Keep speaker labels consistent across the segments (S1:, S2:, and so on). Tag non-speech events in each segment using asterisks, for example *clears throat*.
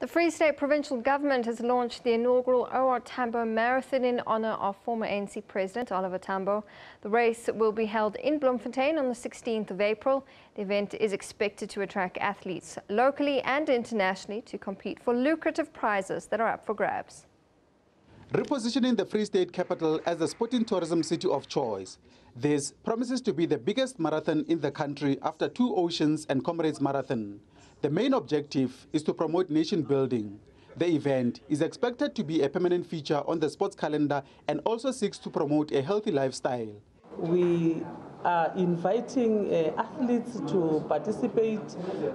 S1: The Free State Provincial Government has launched the inaugural OR Tambo Marathon in honour of former ANC President Oliver Tambo. The race will be held in Bloemfontein on the 16th of April. The event is expected to attract athletes locally and internationally to compete for lucrative prizes that are up for grabs.
S2: Repositioning the Free State capital as the sporting tourism city of choice, this promises to be the biggest marathon in the country after Two Oceans and Comrades Marathon. The main objective is to promote nation building. The event is expected to be a permanent feature on the sports calendar and also seeks to promote a healthy lifestyle.
S3: We are inviting uh, athletes to participate,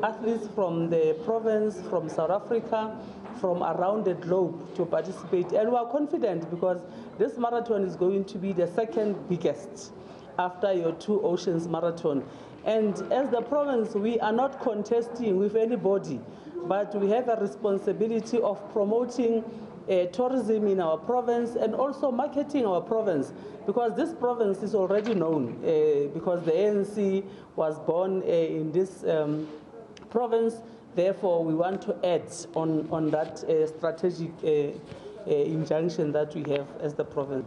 S3: athletes from the province, from South Africa, from around the globe to participate. And we are confident because this marathon is going to be the second biggest after your Two Oceans Marathon. And as the province, we are not contesting with anybody, but we have a responsibility of promoting uh, tourism in our province and also marketing our province because this province is already known uh, because the ANC was born uh, in this um, province. Therefore, we want to add on, on that uh, strategic uh, uh, injunction that we have as the province.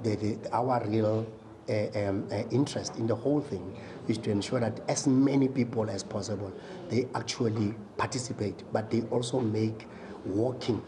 S4: Our real um, interest in the whole thing is to ensure that as many people as possible they actually participate, but they also make walking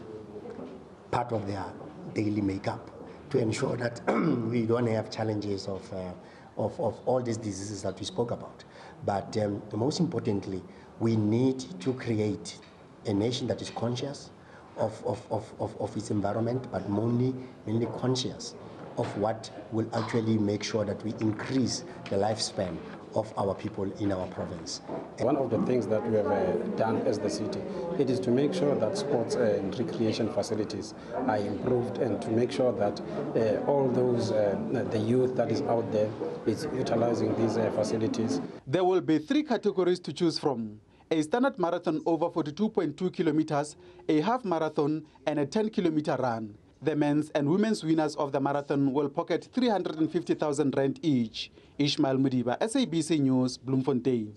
S4: part of their daily makeup to ensure that *clears throat* we don't have challenges of, uh, of, of, all these diseases that we spoke about. But um, most importantly, we need to create a nation that is conscious of, of, of, of, of its environment, but mainly, mainly conscious of what will actually make sure that we increase the lifespan of our people in our province.
S5: One of the things that we have uh, done as the city, it is to make sure that sports and recreation facilities are improved and to make sure that uh, all those, uh, the youth that is out there is utilizing these uh, facilities.
S2: There will be three categories to choose from. A standard marathon over 42.2 kilometers, a half marathon and a 10 kilometer run. The men's and women's winners of the marathon will pocket 350,000 rand each. Ishmael Mudiba, SABC News, Bloemfontein.